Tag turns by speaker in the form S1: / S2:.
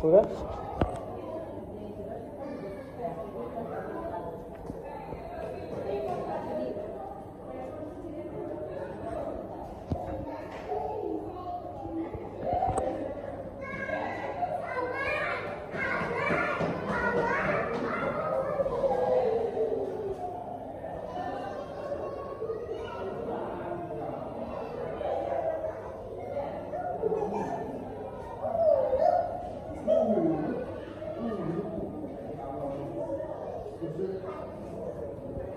S1: ¿Juegas? Thank you. Is it?